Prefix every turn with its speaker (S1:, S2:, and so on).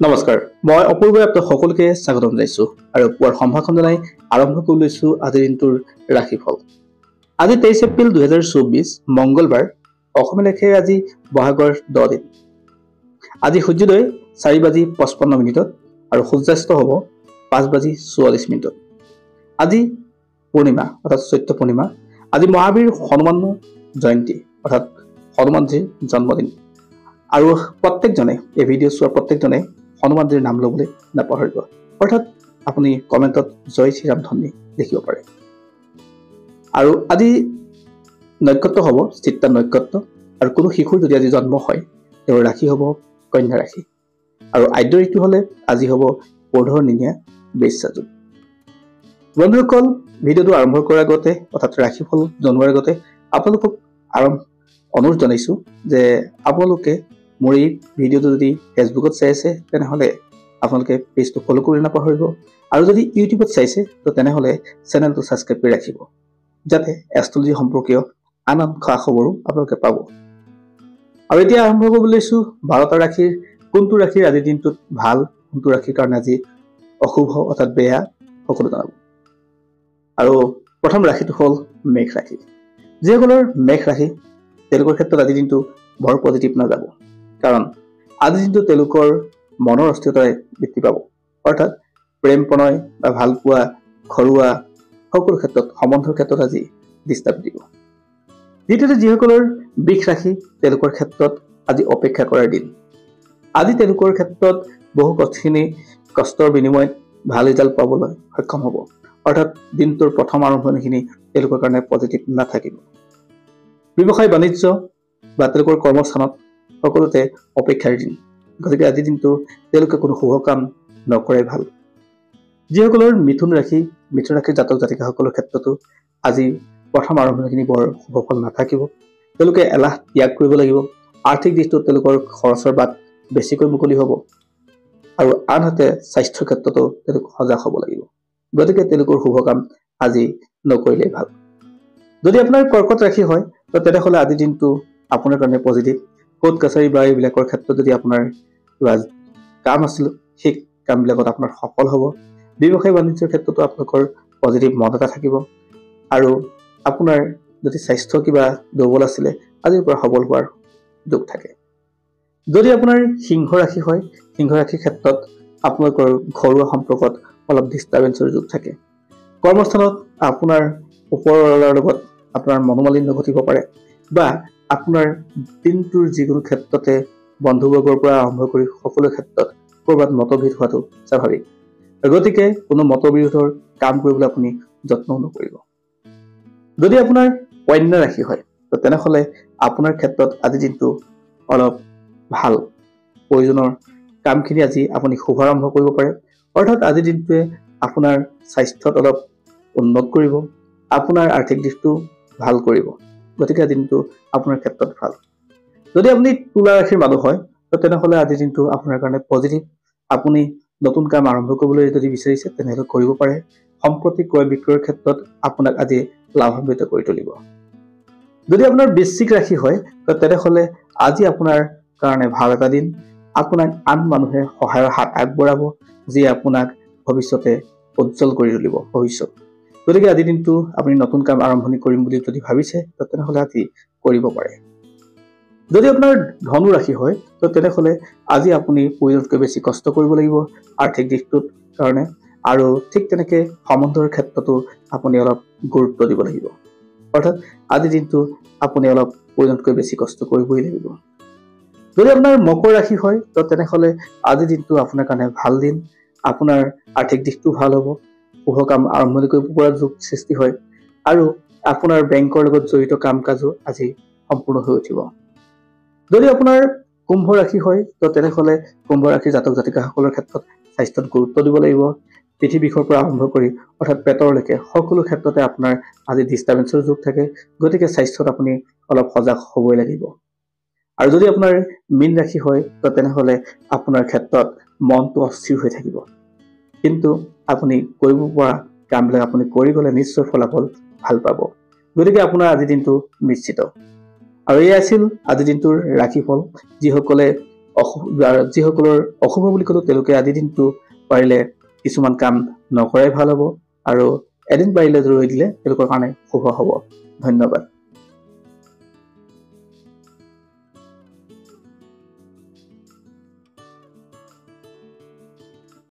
S1: নমস্কাৰ মই অপূৰ্বই আপোনাক সকলোকে স্বাগতম জনাইছোঁ আৰু পুৱাৰ সম্ভাষণ জনাই আৰম্ভ কৰি লৈছোঁ আজিৰ দিনটোৰ ৰাশিফল। আজি তেইছ এপ্ৰিল দুহেজাৰ চৌবিছ মংগলবাৰ অসমীয়া লেখে আজি বহাগৰ দহ দিন। আজি সূৰ্যোদয় চাৰি বাজি পঁচপন্ন মিনিটত আৰু সূৰ্যাস্ত হ'ব পাঁচ বাজি চৌৱাল্লিছ মিনিটত। আজি পূৰ্ণিমা অৰ্থাৎ চৈত্য পূৰ্ণিমা। আজি মহাবীৰ হনুমান জয়ন্তী অৰ্থাৎ হনুমানজীৰ জন্মদিন। আৰু প্ৰত্যেকজনে এই ভিডিঅ' চোৱা প্ৰত্যেকজনে হনুমানজীৰ নাম ল'বলৈ নাপাহৰিব। অৰ্থাৎ আপুনি কমেণ্টত জয় শ্ৰীৰাম ধনী লিখিব পাৰে। আৰু আজি নক্ষত্ৰ হ'ব চিত্তা নক্ষত্ৰ। আৰু কোনো শিশুৰ যদি আজি জন্ম হয় তেওঁৰ ৰাশি হ'ব কন্যা ৰাশি। আৰু আদ্য ঋতু হ'লে আজি হ'ব পোন্ধৰ নিনীয়া বিশ্বাযোগ বন্ধুসকল ভিডিঅ'টো আৰম্ভ কৰাৰ আগতে অৰ্থাৎ ৰাশিফল জনোৱাৰ আগতে আপোনালোকক আৰম্ভ অনুৰোধ জনাইছোঁ যে আপোনালোকে মোৰ এই ভিডিঅ'টো যদি ফেচবুকত চাই আছে তেনেহ'লে আপোনালোকে পেজটো ফ'ল' কৰি নাপাহৰিব। আৰু যদি ইউটিউবত চাইছে তো তেনেহ'লে চেনেলটো ছাবস্ক্ৰাইব কৰি ৰাখিব যাতে এষ্ট্ৰলজি সম্পৰ্কীয় আন আন খা খবৰো আপোনালোকে পাব। আৰু এতিয়া আৰম্ভ কৰিব লৈছোঁ বাৰটা ৰাশিৰ কোনটো ৰাশিৰ আজিৰ দিনটোত ভাল কোনটো ৰাশিৰ কাৰণে আজি অশুভ অৰ্থাৎ বেয়া সকলো জনাব। আৰু প্ৰথম ৰাশিটো হ'ল মেঘ ৰাশি। যিসকলৰ মেঘ ৰাশি তেওঁলোকৰ ক্ষেত্ৰত আজিৰ দিনটো বৰ পজিটিভ নাযাব। কাৰণ আজিৰ দিনটো তেওঁলোকৰ মনৰ অস্থিৰতাই বৃদ্ধি পাব অৰ্থাৎ প্ৰেম প্ৰণয় বা ভাল পোৱা ঘৰুৱা সকলো ক্ষেত্ৰত সম্বন্ধৰ ক্ষেত্ৰত আজি ডিষ্টাৰ্ব দিব। দ্বিতীয়তে যিসকলৰ বিষ ৰাশি তেওঁলোকৰ ক্ষেত্ৰত আজি অপেক্ষা কৰাৰ দিন। আজি তেওঁলোকৰ ক্ষেত্ৰত বহু কঠিনী কষ্টৰ বিনিময়ত ভাল ৰিজাল্ট পাবলৈ সক্ষম হ'ব অৰ্থাৎ দিনটোৰ প্ৰথম আৰম্ভণিখিনি তেওঁলোকৰ কাৰণে পজিটিভ নাথাকিব। ব্যৱসায় বাণিজ্য বা তেওঁলোকৰ কৰ্মস্থানত সকলোতে অপেক্ষাৰ দিন। গতিকে আজিৰ দিনটো তেওঁলোকে কোনো শুভ কাম নকৰাই ভাল। যিসকলৰ মিথুন ৰাশি মিথুন ৰাশিৰ জাতক জাতিকাসকলৰ ক্ষেত্ৰতো আজি প্ৰথম আৰম্ভণিখিনি বৰ শুভফল নাথাকিব। তেওঁলোকে এলাহ ত্যাগ কৰিব লাগিব। আৰ্থিক দিশটোত তেওঁলোকৰ খৰচৰ বাট বেছিকৈ মুকলি হ'ব। আৰু আনহাতে স্বাস্থ্যৰ ক্ষেত্ৰতো তেওঁলোক সজাগ হ'ব লাগিব। গতিকে তেওঁলোকৰ শুভ কাম আজি নকৰিলেই ভাল। যদি আপোনাৰ কৰ্কট ৰাশি হয় তো তেনেহ'লে আজিৰ দিনটো আপোনাৰ কাৰণে পজিটিভ। কোৰ্ট কাছাৰী বা এইবিলাকৰ ক্ষেত্ৰত যদি আপোনাৰ কিবা কাম আছিল সেই কামবিলাকত আপোনাৰ সফল হ'ব। ব্যৱসায় বাণিজ্যৰ ক্ষেত্ৰতো আপোনালোকৰ পজিটিভ মত এটা থাকিব। আৰু আপোনাৰ যদি স্বাস্থ্য কিবা দুৰ্বল আছিলে আজিৰ পৰা সবল হোৱাৰ যোগ থাকে। যদি আপোনাৰ সিংহ ৰাশি হয় সিংহ ৰাশিৰ ক্ষেত্ৰত আপোনালোকৰ ঘৰুৱা সম্পৰ্কত অলপ ডিষ্টাৰ্বেঞ্চৰ যোগ থাকে। কৰ্মস্থানত আপোনাৰ ওপৰৰ লগত আপোনাৰ মনোমালিন্য ঘটিব পাৰে। বা আপোনাৰ দিনটোৰ যিকোনো ক্ষেত্ৰতে বন্ধুবৰ্গৰ পৰা আৰম্ভ কৰি সকলো ক্ষেত্ৰত ক'ৰবাত মতভেদ হোৱাটো স্বাভাৱিক। গতিকে কোনো মতবিৰোধৰ কাম কৰিবলৈ আপুনি যত্নও নকৰিব। যদি আপোনাৰ কন্যা ৰাশি হয় তো তেনেহ'লে আপোনাৰ ক্ষেত্ৰত আজি দিনটো অলপ ভাল। প্ৰয়োজনৰ কামখিনি আজি আপুনি শুভাৰম্ভ কৰিব পাৰে। অৰ্থাৎ আজিৰ দিনটোৱে আপোনাৰ স্বাস্থ্যত অলপ উন্নত কৰিব আপোনাৰ আৰ্থিক দিশটো ভাল কৰিব। গতিকে দিনটো আপোনাৰ ক্ষেত্ৰত ভাল। যদি আপুনি তুলা ৰাশিৰ মানুহ হয় তেনেহ'লে আজিৰ দিনটো আপোনাৰ কাৰণে পজিটিভ আপুনি নতুন কাম আৰম্ভ কৰিবলৈ যদি বিচাৰিছে তেনেহ'লে কৰিব পাৰে। সম্প্ৰতি ক্ৰয় বিক্ৰয়ৰ ক্ষেত্ৰত আপোনাক আজি লাভান্বিত কৰি তুলিব। যদি আপোনাৰ বৃশ্চিক ৰাশি হয় তেনেহ'লে আজি আপোনাৰ কাৰণে ভাল এটা দিন। আপোনাক আন মানুহে সহায়ৰ হাত আগবঢ়াব যিয়ে আপোনাক ভৱিষ্যতে উজ্জ্বল কৰি তুলিব। ভৱিষ্যত গতিকে আজিৰ দিনটো আপুনি নতুন কাম আৰম্ভণি কৰিম বুলি যদি ভাবিছে তেনেহ'লে আজি কৰিব পাৰে। যদি আপোনাৰ ধনু ৰাশি হয় তো তেনেহ'লে আজি আপুনি প্ৰয়োজনতকৈ বেছি কষ্ট কৰিব লাগিব আৰ্থিক দিশটোত কাৰণে আৰু ঠিক তেনেকৈ সম্বন্ধৰ ক্ষেত্ৰতো আপুনি অলপ গুৰুত্ব দিব লাগিব। অৰ্থাৎ আজিৰ দিনটো আপুনি অলপ প্ৰয়োজনতকৈ বেছি কষ্ট কৰিবই লাগিব। যদি আপোনাৰ মকৰ ৰাশি হয় তো তেনেহ'লে আজিৰ দিনটো আপোনাৰ কাৰণে ভাল দিন। আপোনাৰ আৰ্থিক দিশটো ভাল হ'ব। শুভ কাম আৰম্ভণি কৰিব পৰা যোগ সৃষ্টি হয় আৰু আপোনাৰ বেংকৰ লগত জড়িত কাম কাজো আজি সম্পূৰ্ণ হৈ উঠিব। যদি আপোনাৰ কুম্ভ ৰাশি হয় তো তেনেহ'লে কুম্ভ ৰাশিৰ জাতক জাতিকাসকলৰ ক্ষেত্ৰত স্বাস্থ্যত গুৰুত্ব দিব লাগিব। পিঠি বিষৰ পৰা আৰম্ভ কৰি অৰ্থাৎ পেটৰলৈকে সকলো ক্ষেত্ৰতে আপোনাৰ আজি ডিষ্টাৰ্বেঞ্চৰ যোগ থাকে গতিকে স্বাস্থ্যত আপুনি অলপ সজাগ হ'বই লাগিব। আৰু যদি আপোনাৰ মীন ৰাশি হয় তো তেনেহ'লে আপোনাৰ ক্ষেত্ৰত মনটো অস্থিৰ হৈ থাকিব। কিন্তু আপুনি কৰিব পৰা কামবিলাক আপুনি কৰি গ'লে নিশ্চয় ফলাফল ভাল পাব। গতিকে আপোনাৰ আজিৰ দিনটো নিশ্চিত। আৰু এয়া আছিল আজিৰ দিনটোৰ ৰাশিফল। যিসকলে যিসকলৰ অশুভ বুলি ক'লেও তেওঁলোকে আজি দিনটো পাৰিলে কিছুমান কাম নকৰাই ভাল হ'ব আৰু এদিন পাৰিলে ৰৈ দিলে তেওঁলোকৰ কাৰণে শুভ হ'ব। ধন্যবাদ।